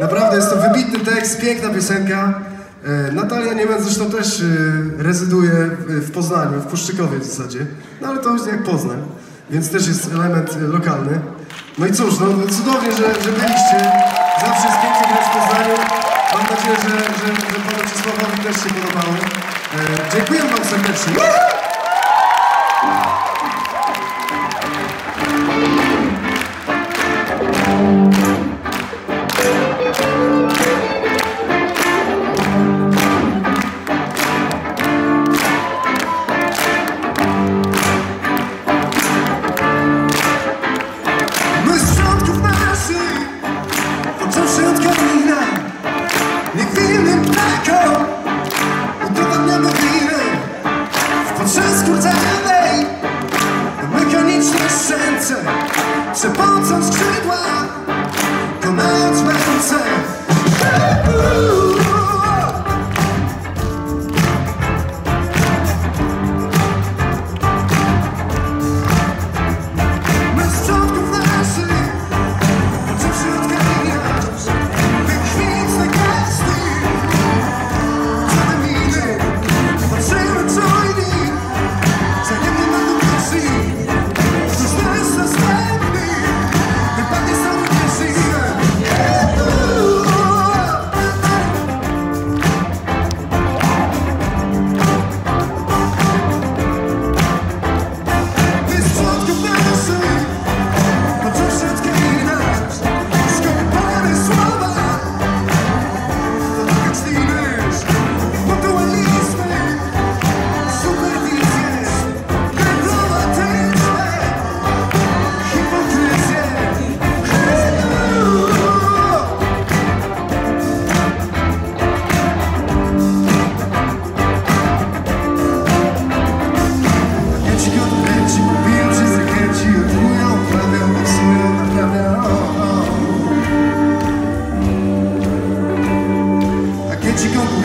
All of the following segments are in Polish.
Naprawdę jest to wybitny tekst, piękna piosenka. E, Natalia Niemen zresztą też e, rezyduje w Poznaniu, w Puszczykowie w zasadzie. No ale to jest jak Poznań, więc też jest element e, lokalny. No i cóż, no cudownie, że, że byliście. Zawsze jest pięknie grać w Poznaniu. Mam nadzieję, że, że, że panu Czesławowi też się podobało. Dziękuję wam serdecznie. commands reconcile.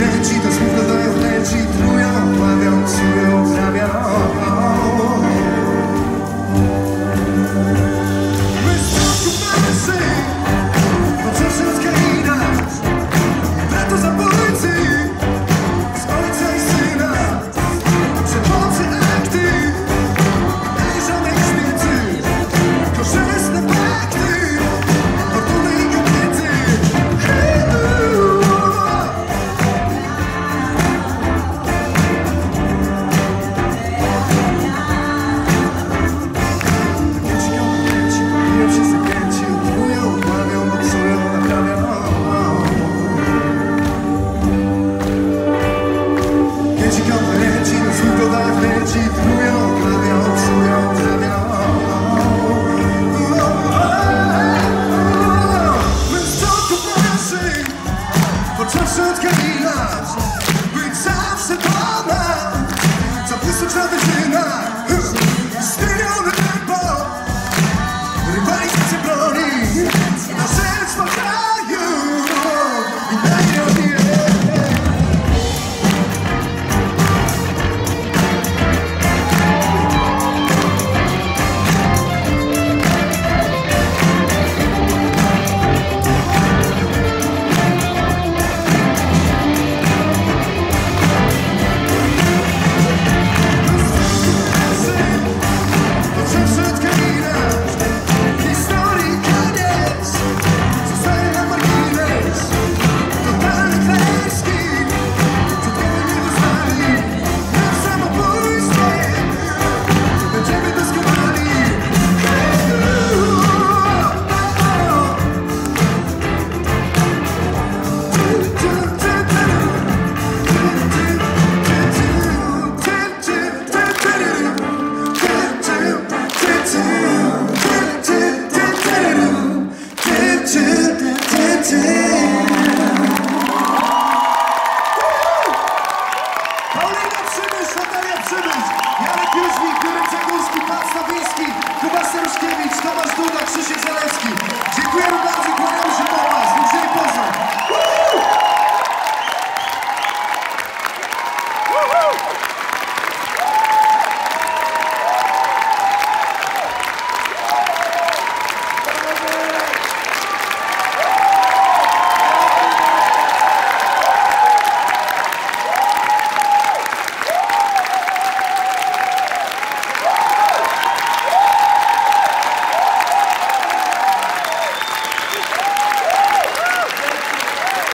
energy, das move the energy through he loves. Upon us. palmas, Duda!